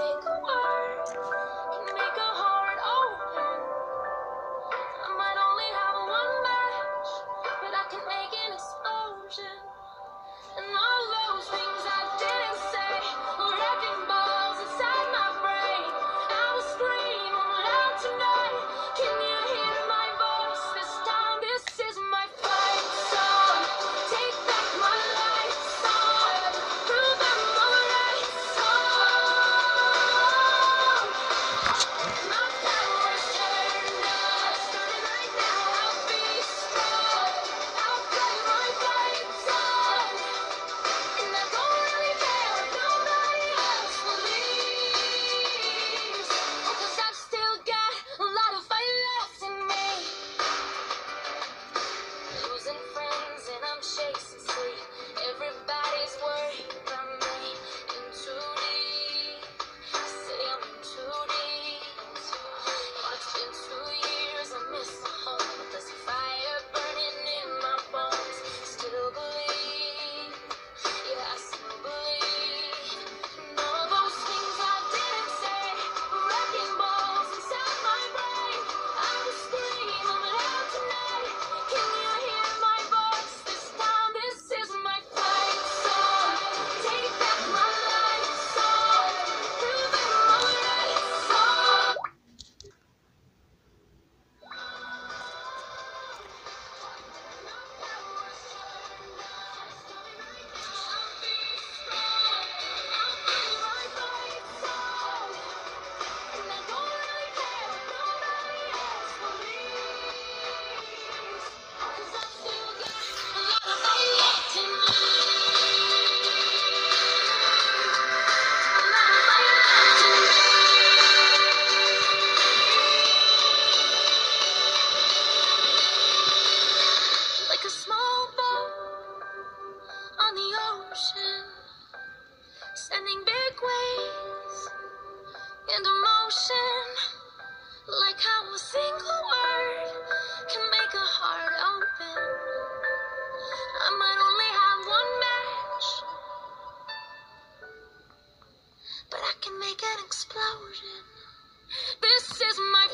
say big waves and emotion like how a single word can make a heart open. I might only have one match but i can make an explosion. This is my